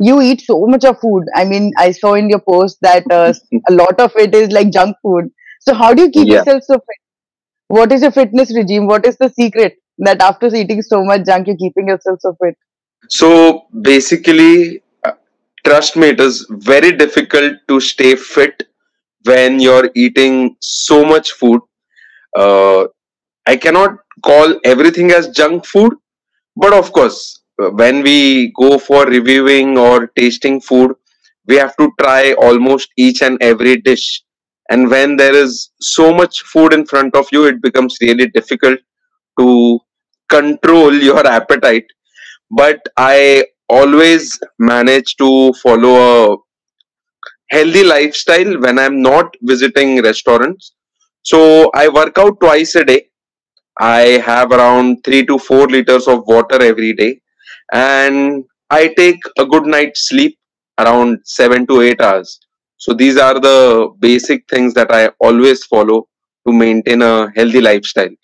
you eat so much of food. I mean, I saw in your post that uh, a lot of it is like junk food. So, how do you keep Yeah. yourself so fit? What is your fitness regime? What is the secret that after eating so much junk, you're keeping yourself so fit? So basically, uh, trust me, it is very difficult to stay fit when you're eating so much food. Uh, I cannot call everything as junk food, but of course, when we go for reviewing or tasting food, we have to try almost each and every dish. And when there is so much food in front of you, it becomes really difficult to control your appetite but I always manage to follow a healthy lifestyle when I'm not visiting restaurants. So I work out twice a day. I have around three to four liters of water every day, and I take a good night's sleep around seven to eight hours. So these are the basic things that I always follow to maintain a healthy lifestyle.